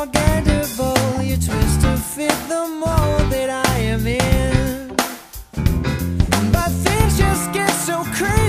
You twist to fit the mold that I am in. But things just get so crazy.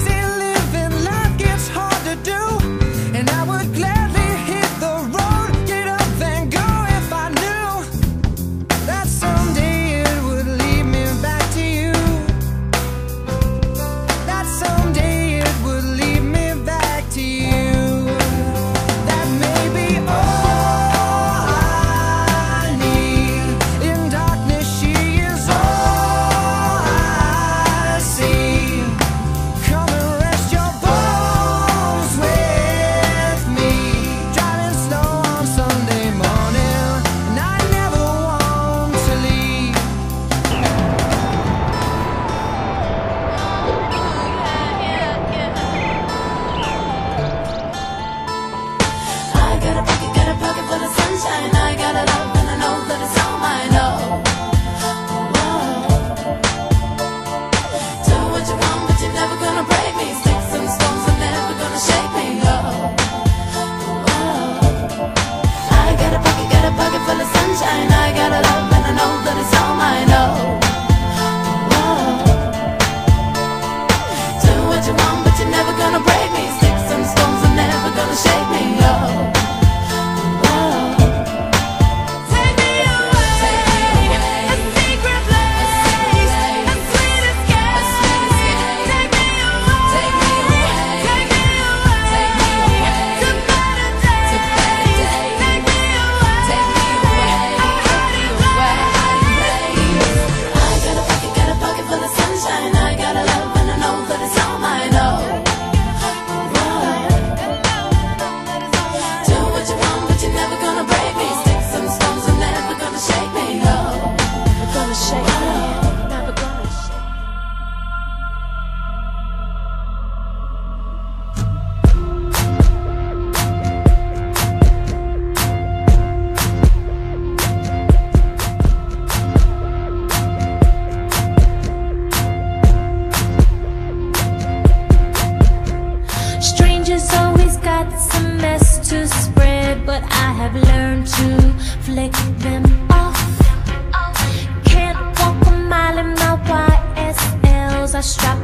are strapped